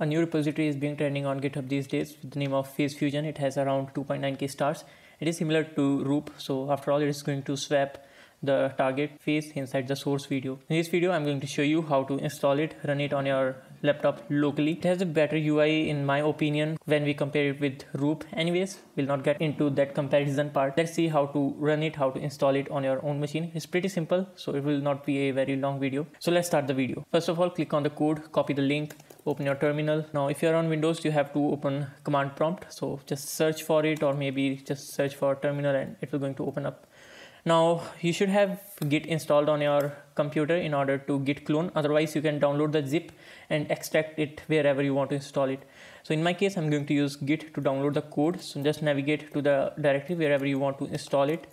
A new repository is being trending on GitHub these days with the name of FaceFusion. It has around 2.9k stars. It is similar to Roop, so after all, it is going to swap the target face inside the source video. In this video, I'm going to show you how to install it, run it on your laptop locally. It has a better UI in my opinion when we compare it with Roop. Anyways, we'll not get into that comparison part. Let's see how to run it, how to install it on your own machine. It's pretty simple, so it will not be a very long video. So let's start the video. First of all, click on the code, copy the link, open your terminal. Now if you're on windows you have to open command prompt. So just search for it or maybe just search for terminal and it will going to open up. Now you should have git installed on your computer in order to git clone. Otherwise you can download the zip and extract it wherever you want to install it. So in my case i'm going to use git to download the code. So just navigate to the directory wherever you want to install it.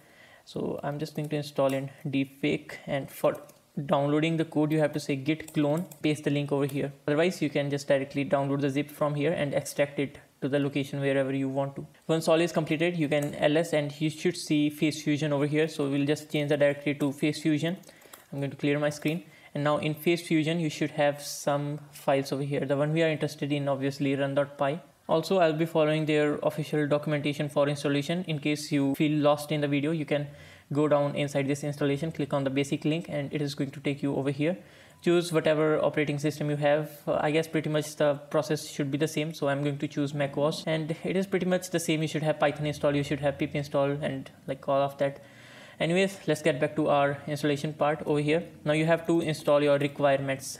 So i'm just going to install in deepfake and for downloading the code you have to say git clone paste the link over here. Otherwise you can just directly download the zip from here and extract it to the location wherever you want to. Once all is completed you can ls and you should see facefusion over here. So we'll just change the directory to facefusion. I'm going to clear my screen. And now in facefusion you should have some files over here. The one we are interested in obviously run.py also i'll be following their official documentation for installation. In case you feel lost in the video you can go down inside this installation click on the basic link and it is going to take you over here. Choose whatever operating system you have. Uh, i guess pretty much the process should be the same so i'm going to choose macOS. And it is pretty much the same. You should have python installed you should have pip installed and like all of that. Anyways let's get back to our installation part over here. Now you have to install your requirements.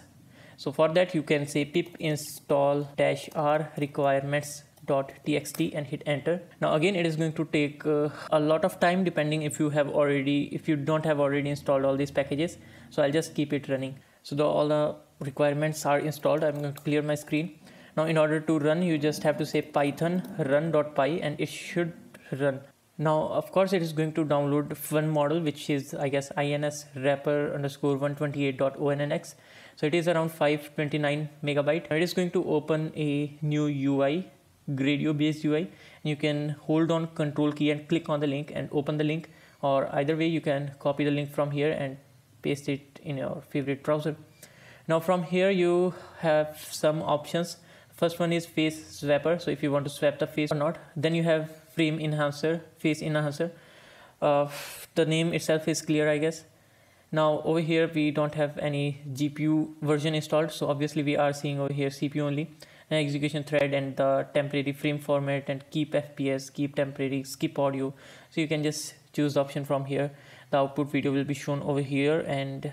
So for that you can say pip install dash r requirements txt and hit enter. Now again it is going to take uh, a lot of time depending if you have already if you don't have already installed all these packages. So i'll just keep it running. So the, all the requirements are installed. I'm going to clear my screen. Now in order to run you just have to say python run.py and it should run. Now of course it is going to download one model which is i guess ins wrapper underscore 128.onnx so it is around 529 megabyte. It is going to open a new ui Gradio based UI you can hold on control key and click on the link and open the link or either way you can copy the link from here and paste it in your favorite browser. Now from here you have some options. First one is face swapper. So if you want to swap the face or not then you have frame enhancer face enhancer. Uh, the name itself is clear i guess. Now over here we don't have any gpu version installed. So obviously we are seeing over here cpu only execution thread and the temporary frame format and keep fps keep temporary skip audio. So you can just choose the option from here. The output video will be shown over here and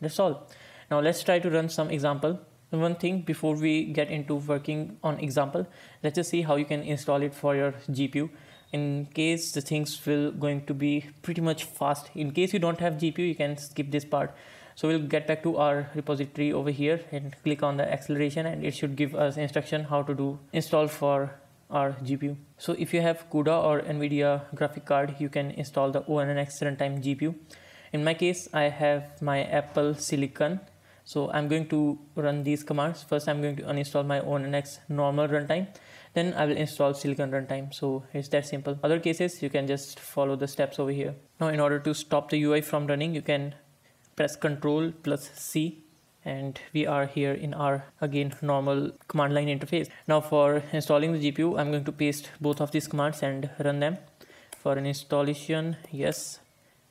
that's all. Now let's try to run some example. One thing before we get into working on example let's just see how you can install it for your gpu in case the things will going to be pretty much fast. In case you don't have gpu you can skip this part so we'll get back to our repository over here and click on the acceleration and it should give us instruction how to do install for our GPU. So if you have CUDA or NVIDIA graphic card, you can install the ONNX runtime GPU. In my case, I have my Apple Silicon. So I'm going to run these commands. First, I'm going to uninstall my ONNX normal runtime. Then I will install Silicon runtime. So it's that simple. Other cases, you can just follow the steps over here. Now, in order to stop the UI from running, you can press Control plus C and we are here in our again normal command line interface. Now for installing the gpu i'm going to paste both of these commands and run them. For an installation yes.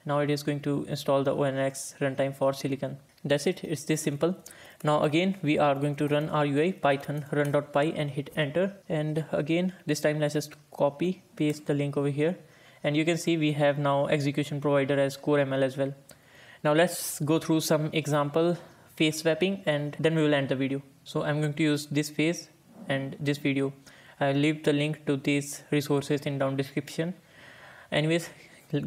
Now it is going to install the ONNX runtime for silicon. That's it. It's this simple. Now again we are going to run our ui python run.py and hit enter. And again this time let's just copy paste the link over here. And you can see we have now execution provider as core ml as well now let's go through some example face swapping and then we will end the video. So I'm going to use this face and this video. I'll leave the link to these resources in down description. Anyways,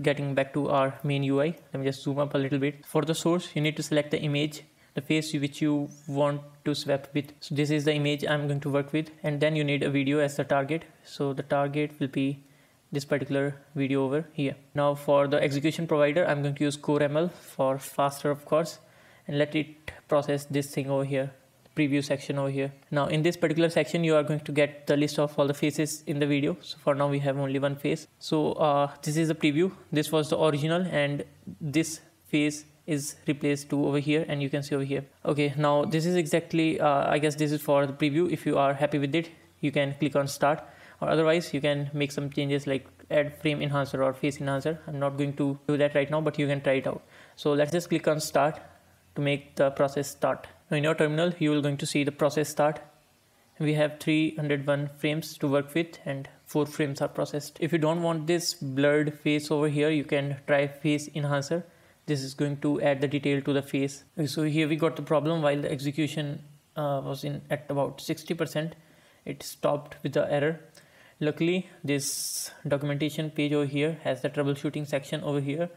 getting back to our main UI, let me just zoom up a little bit. For the source, you need to select the image, the face which you want to swap with. So this is the image I'm going to work with and then you need a video as the target. So the target will be this particular video over here. Now for the execution provider, I'm going to use CoreML for faster, of course, and let it process this thing over here, preview section over here. Now in this particular section, you are going to get the list of all the faces in the video. So for now, we have only one face. So uh, this is the preview. This was the original and this face is replaced to over here and you can see over here okay now this is exactly uh, i guess this is for the preview if you are happy with it you can click on start or otherwise you can make some changes like add frame enhancer or face enhancer. I'm not going to do that right now but you can try it out. So let's just click on start to make the process start. Now in your terminal you will going to see the process start. We have 301 frames to work with and four frames are processed. If you don't want this blurred face over here you can try face enhancer. This is going to add the detail to the face. So here we got the problem. While the execution uh, was in at about 60 percent it stopped with the error luckily this documentation page over here has the troubleshooting section over here.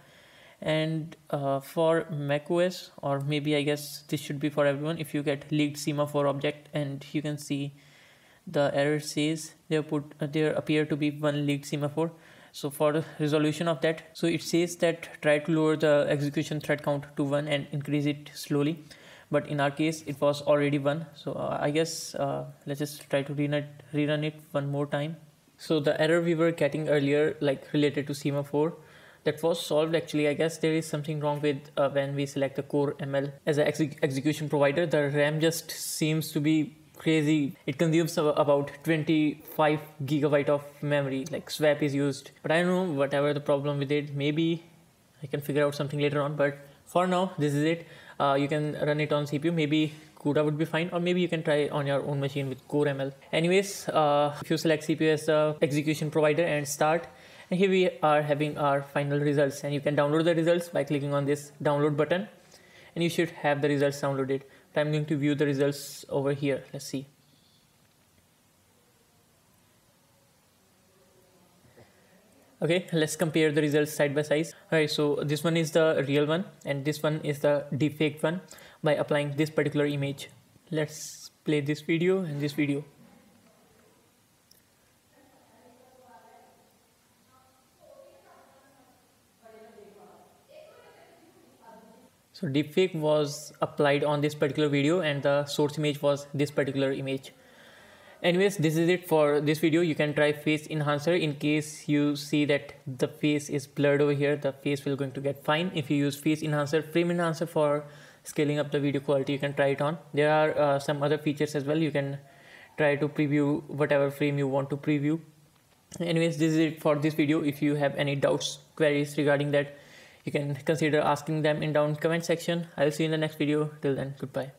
And uh, for macOS or maybe I guess this should be for everyone if you get leaked semaphore object and you can see the error says there put uh, there appear to be one leaked semaphore so for the resolution of that so it says that try to lower the execution thread count to one and increase it slowly. But in our case it was already one. So uh, I guess uh, let's just try to rerun it, rerun it one more time so the error we were getting earlier like related to semaphore that was solved actually. I guess there is something wrong with uh, when we select the core ml as an ex execution provider. The ram just seems to be crazy. It consumes about 25 gigabyte of memory like swap is used. But i don't know whatever the problem with it maybe i can figure out something later on. But for now this is it. Uh, you can run it on cpu maybe CUDA would be fine or maybe you can try on your own machine with core ml anyways uh, if you select cpu as the execution provider and start and here we are having our final results. And you can download the results by clicking on this download button and you should have the results downloaded. But I'm going to view the results over here. Let's see. Okay let's compare the results side by side alright so this one is the real one and this one is the deepfake one by applying this particular image let's play this video and this video So deepfake was applied on this particular video and the source image was this particular image. Anyways, this is it for this video. You can try face enhancer in case you see that the face is blurred over here. The face will going to get fine. If you use face enhancer, frame enhancer for scaling up the video quality, you can try it on. There are uh, some other features as well. You can try to preview whatever frame you want to preview. Anyways, this is it for this video. If you have any doubts, queries regarding that, you can consider asking them in down comment section i'll see you in the next video till then goodbye